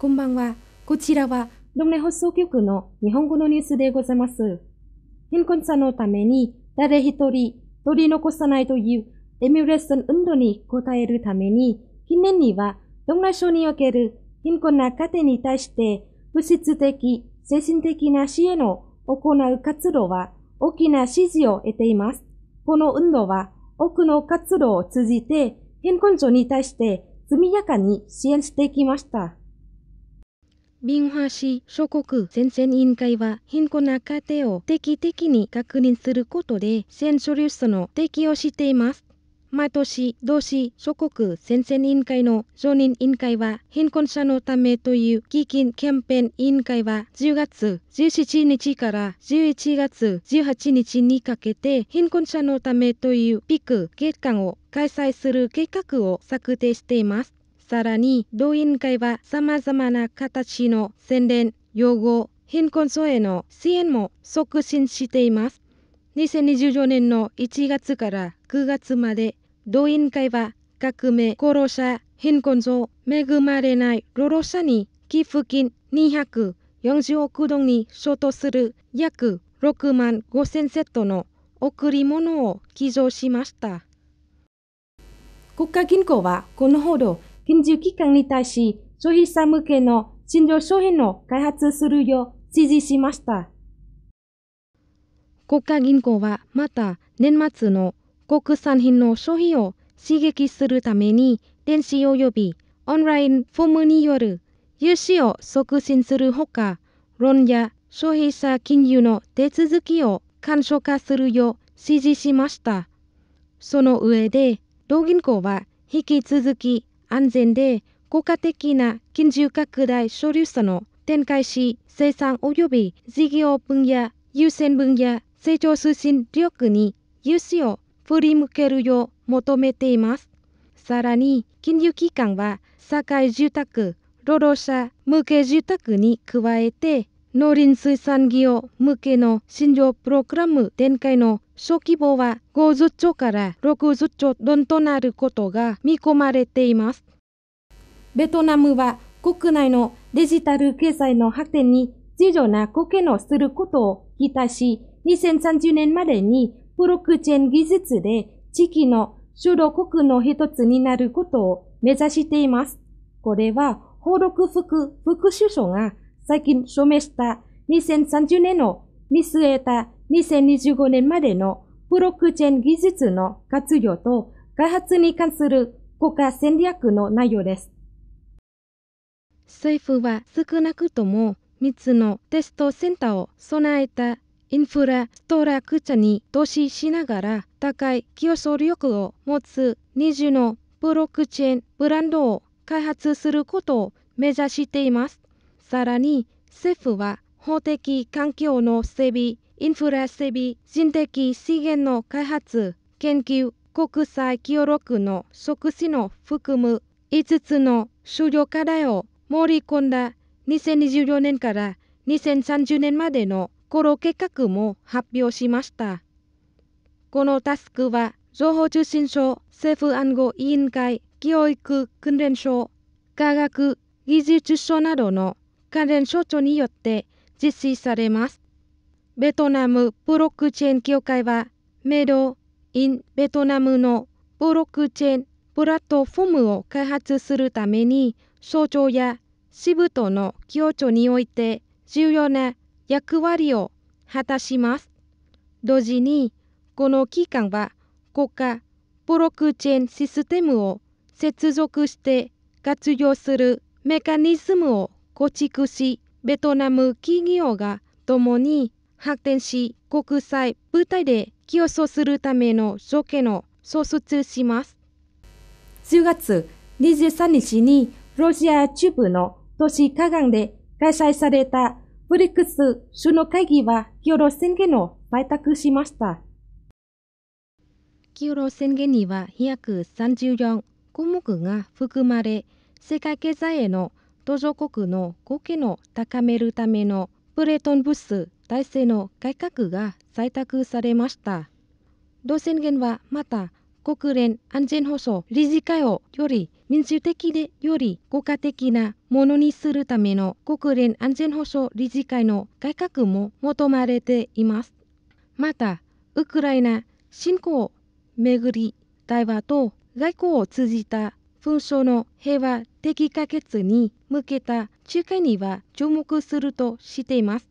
こんばんは。こちらは、ドンネ放送局の日本語のニュースでございます。貧困者のために、誰一人取り残さないというエミュレーション運動に応えるために、近年には、ドンナ省における貧困な家庭に対して、物質的、精神的な支援を行う活動は大きな支持を得ています。この運動は多くの活動を通じて貧困者に対して速やかに支援してきました。ビンハ市諸国先生委員会は貧困な家庭を定期的に確認することで支援ソリューションをしています。毎年、同志諸国先生委員会の常任委員会は、貧困者のためという基金キャンペーン委員会は、10月17日から11月18日にかけて、貧困者のためというピーク月間を開催する計画を策定しています。さらに、同委員会は様々な形の宣伝、用語、貧困層への支援も促進しています。2024年の1月から9月まで、同委員会は革命、殺者、貧困層、恵まれない労働者に寄付金240億ドンに相当する約6万5千セットの贈り物を寄贈しました。国家銀行はこのほど金融機関に対し消費者向けの診療商品を開発するよう指示しました。国家銀行はまた年末の国産品の消費を刺激するために電子及びオンラインフォームによる融資を促進するほか、ローンや消費者金融の手続きを簡素化するよう指示しました。その上で、同銀行は引き続き安全で効果的な金融拡大処理者の展開し、生産及び事業分野、優先分野、成長推進力に融資を振り向けるよう求めています。さらに、金融機関は、社会住宅、労働者向け住宅に加えて、農林水産業向けの診療プログラム展開の小規模は50兆から60兆ドンとなることが見込まれています。ベトナムは国内のデジタル経済の発展に重要な貢献をすることを期待し、2030年までにブロックチェーン技術で地域の主導国の一つになることを目指しています。これは、法録副副首相が最近署名した2030年を見据えた2025年までのブロックチェーン技術の活用と開発に関する国家戦略の内容です。政府は少なくとも3つのテストセンターを備えたインフラストラクチャに投資しながら高い競争力を持つ20のブロックチェーンブランドを開発することを目指しています。さらに政府は法的環境の整備、インフラ整備、人的資源の開発、研究、国際協力の促進を含む5つの主要課題を盛り込んだ2024年から2030年までのコロ計画も発表しました。このタスクは情報通信省政府暗号委員会教育訓練所科学技術所などの関連省庁によって実施されます。ベトナムブロックチェーン協会はメイドインベトナムのブロックチェーンプラットフォームを開発するために省庁や支部との協調において重要な役割を果たします。同時に、この機関は国家ブロックチェーンシステムを接続して活用するメカニズムを構築し、ベトナム企業が共に発展し、国際舞台で競争するための条件を創出します。10月23日にロシア中部の都市火岩で開催されたブリックス首脳会議は共同宣言を採択しました。共同宣言には約34項目が含まれ、世界経済への途上国の貢献を高めるためのプレートンブス体制の改革が採択されました。同宣言はまた国連安全保障理事会をより民主的でより効果的なものにするための国連安全保障理事会の改革も求まれています。また、ウクライナ侵攻をめぐり、対話と外交を通じた紛争の平和的解決に向けた仲介には注目するとしています。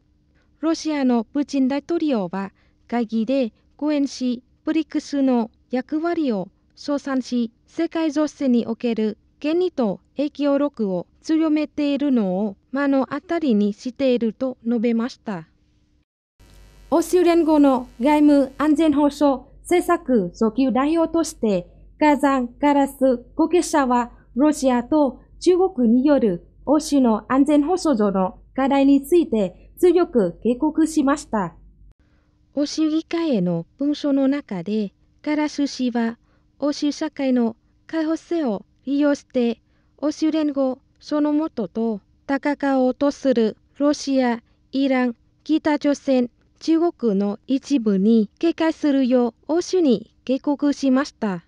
ロシアのプーチン大統領は会議で講演し、ブリックスの役割を称賛し、世界情勢における権利と影響力を強めているのを目の当たりにしていると述べました。欧州連合の外務安全保障政策訴求代表として、ガザン・ガラス後継者はロシアと中国による欧州の安全保障上の課題について強く警告しました。欧州議会への文書の中で、ガラス氏は欧州社会の開放性を利用して欧州連合そのもとと戦おうとするロシア、イラン、北朝鮮、中国の一部に警戒するよう欧州に警告しました。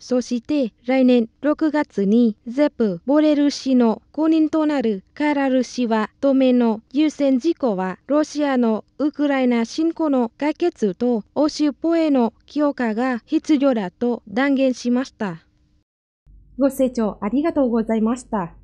そして来年6月にゼプ・ボレル氏の後任となるカラル氏は当面の優先事項はロシアのウクライナ侵攻の解決と欧州防衛の強化が必要だと断言しました。ご清聴ありがとうございました。